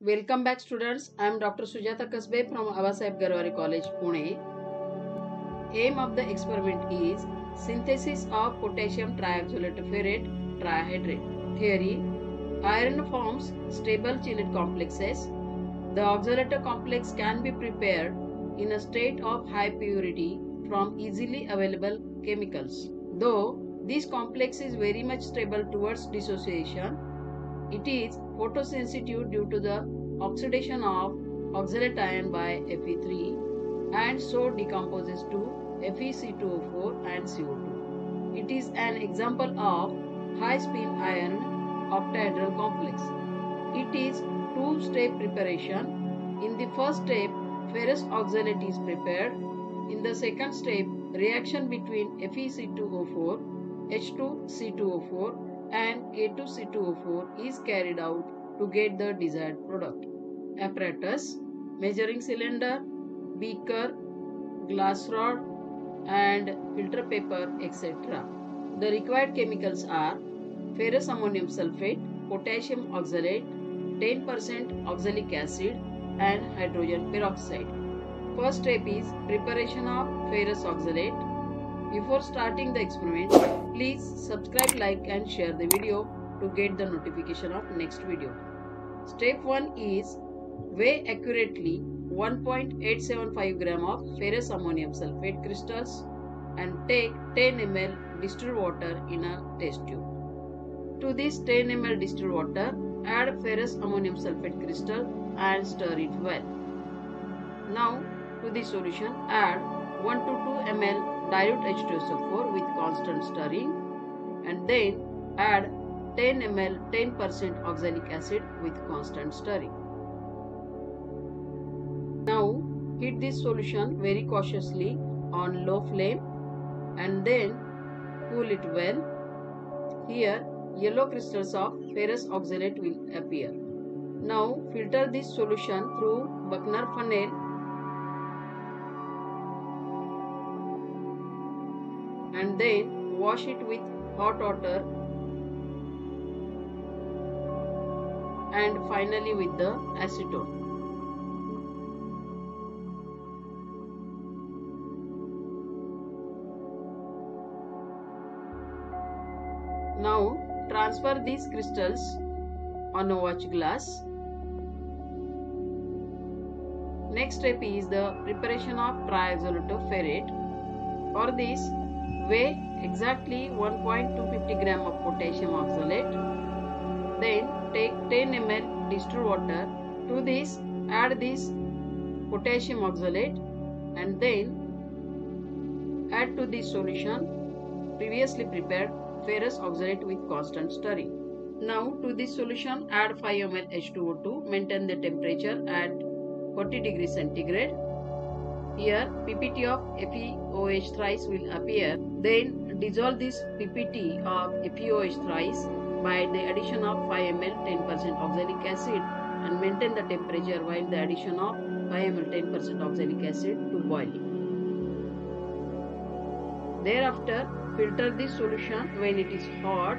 Welcome back students. I am Dr. Sujata Kasabe from Abasaheb Garware College, Pune. Aim of the experiment is synthesis of potassium trioxolate ferrate trihydrate. Theory Iron forms stable chelate complexes. The oxalato complex can be prepared in a state of high purity from easily available chemicals. Though this complex is very much stable towards dissociation, it is photosensitive due to the oxidation of oxalate ion by Fe3 and so decomposes to FeC2O4 and CO2. It is an example of high spin iron octahedral complex. It is two-step preparation. In the first step, ferrous oxalate is prepared. In the second step, reaction between FeC2O4, H2C2O4 and K2C2O4 is carried out to get the desired product. Apparatus measuring cylinder, beaker, glass rod and filter paper etc. The required chemicals are ferrous ammonium sulfate, potassium oxalate, 10% oxalic acid and hydrogen peroxide. First step is preparation of ferrous oxalate. Before starting the experiment, please subscribe, like and share the video to get the notification of next video. Step 1 is weigh accurately 1.875 gram of ferrous ammonium sulfate crystals and take 10 ml distilled water in a test tube. To this 10 ml distilled water, add ferrous ammonium sulfate crystal and stir it well. Now to the solution add 1 to 2 ml dilute H2SO4 with constant stirring and then add 10 ml 10% oxalic acid with constant stirring. Now heat this solution very cautiously on low flame and then cool it well. Here yellow crystals of ferrous oxalate will appear. Now filter this solution through Buchner funnel and then wash it with hot water and finally with the acetone. Now transfer these crystals on a watch glass. Next step is the preparation of trioxalatoferrate. For this, weigh exactly 1.250 gram of potassium oxalate. Then take 10 ml distilled water. To this, add this potassium oxalate and then add to this solution previously prepared ferrous oxalate with constant stirring. Now to this solution add 5 ml H2O2. Maintain the temperature at 40 degrees centigrade. Here PPT of FeOH thrice will appear. Then dissolve this PPT of FeOH thrice by the addition of 5 ml 10% oxalic acid and maintain the temperature while the addition of 5 ml 10% oxalic acid to boiling. Thereafter filter this solution when it is hot.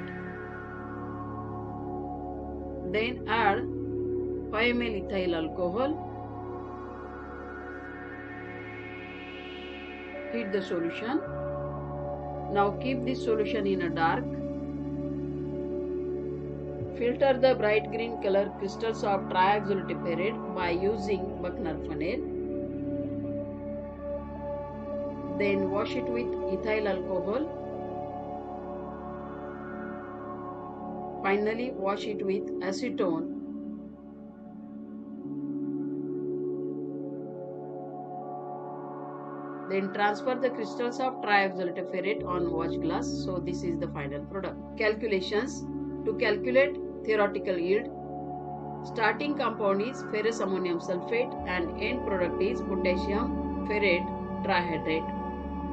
Then add 5 ml ethyl alcohol. Heat the solution. Now keep this solution in a dark. Filter the bright green color crystals of trioxalatoferrate by using Buchner funnel. Then wash it with ethyl alcohol. Finally wash it with acetone. Then transfer the crystals of trioxalatoferrate on watch glass. So this is the final product. Calculations. To calculate theoretical yield, starting compound is ferrous ammonium sulfate and end product is potassium ferrate trihydrate.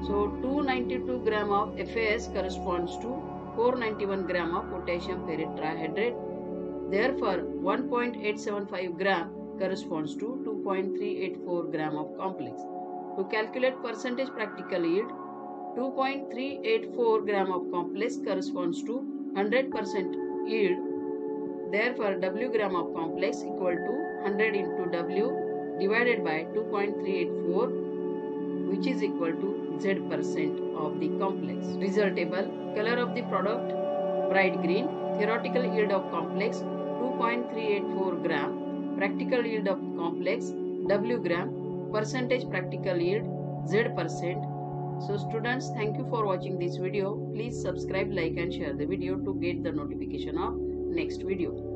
So 292 gram of FAS corresponds to 491 gram of potassium ferrate trihydrate. Therefore 1.875 gram corresponds to 2.384 gram of complex. To calculate percentage practical yield, 2.384 gram of complex corresponds to 100% yield Therefore, W gram of complex equal to 100 into W divided by 2.384 which is equal to Z percent of the complex. Result table color of the product bright green theoretical yield of complex 2.384 gram practical yield of complex W gram percentage practical yield Z percent. So students thank you for watching this video. Please subscribe like and share the video to get the notification of next video